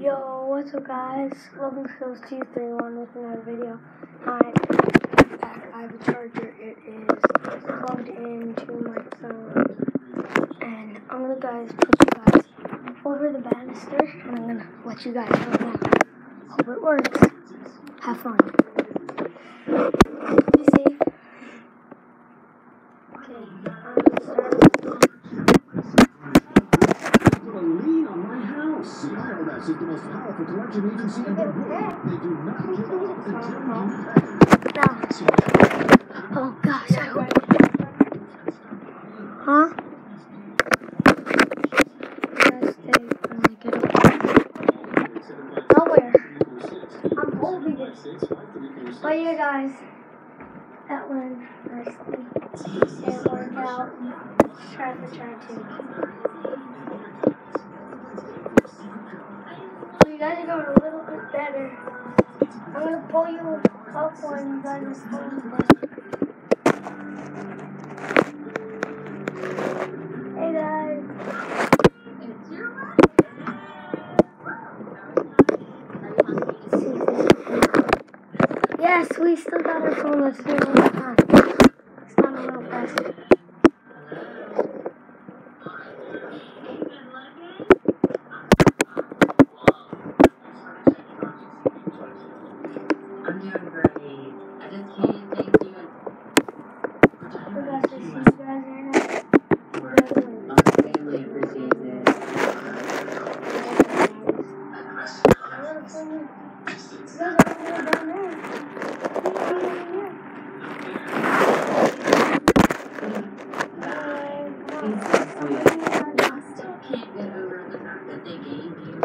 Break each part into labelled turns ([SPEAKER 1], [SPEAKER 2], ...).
[SPEAKER 1] Yo, what's up guys? Welcome to Skills 231 with another video. Hi, I have a charger. It is plugged into my phone. And I'm gonna guys put you guys over the banister and I'm gonna let you guys know now. Hope it works. Have fun. Be safe. Okay, I'm gonna start.
[SPEAKER 2] Put a lien on my house. The IRS is the most powerful collection agency in the world. They do not give up until you pay.
[SPEAKER 1] Oh gosh, I hope. Huh? Guys, stay when I get up. Nowhere. I'm holding it. But yeah, guys, that went nicely. It worked out. Try for try to. So you guys are going a little bit better. I'm gonna pull you up when you guys are pulling down. Hey guys. Yes, we still got our phone. Let's do it time. It's not a little faster.
[SPEAKER 3] I'm doing great. I just can't thank you
[SPEAKER 1] We got to see you guys right now.
[SPEAKER 3] for my family appreciates it.
[SPEAKER 1] I'm gonna pull you. You guys are all the way down there. You guys are right here. Bye. Come on.
[SPEAKER 3] He's so sweet.
[SPEAKER 1] Bye.
[SPEAKER 3] I still can't get over the fact that they gave you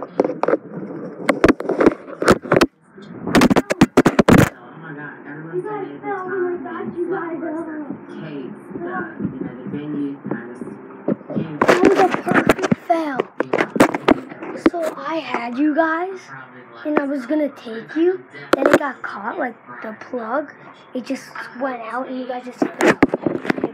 [SPEAKER 3] Oh the,
[SPEAKER 1] perfect fail. So I had you guys, and I was gonna take you. Then it got caught, like the plug. It just went out, and you guys just fell.